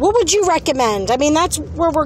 What would you recommend? I mean, that's where we're